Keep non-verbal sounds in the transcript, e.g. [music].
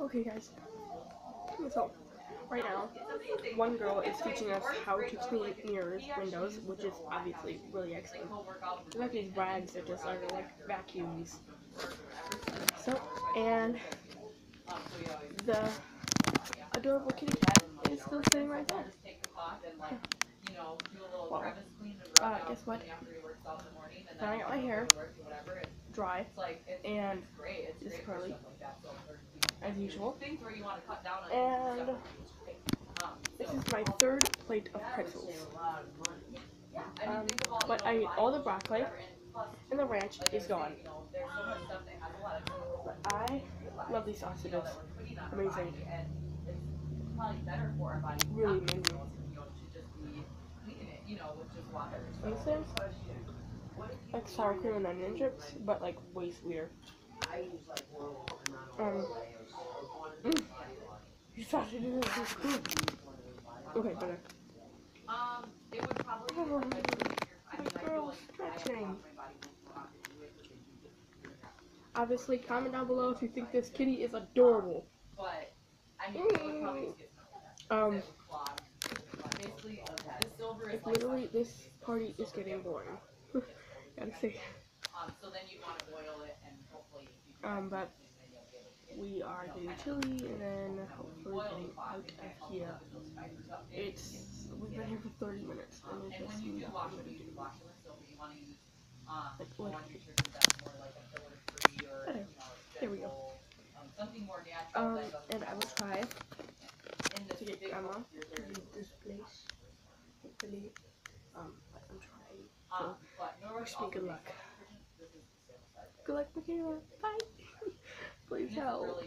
Okay, guys. So, right now, one girl is teaching us how to clean mirrors, windows, which is obviously really excellent. There's like these rags that just are like vacuums. So, and the adorable kitty cat is still sitting right there. Well, uh, guess what? Then I got my hair dry and it's curly as usual. And this is my third plate of pretzels. Um, but I ate all the broccoli and the ranch is gone. But I love these sausages. Amazing. Really amazing. This is like sour cream and onion chips, but like way sweeter. Um, mm, these sausages are so good. Okay, better. Um, it would probably Oh, be I feel stretching. Obviously, comment down below if you think this kitty is adorable. Um, clogged. Basically, the silver is like like literally, this party is getting boring. [laughs] Gotta say. um, so then you want to boil it and hopefully if you Um, but then you'll get it. we are getting chili and then hopefully getting out of here. It's we've been here for 30 minutes and Um, it's and just you do nothing to do. do wash it with silver. You want to use um, Like one what? nutrition that's more like a filler free or Better. you know, There we go. gentle, um, something more natural Um, and I will try to get grandma to this place. Hopefully, um, I'm trying. Norwich wish me good luck. Good luck, Mikalah. Bye. [laughs] Please help.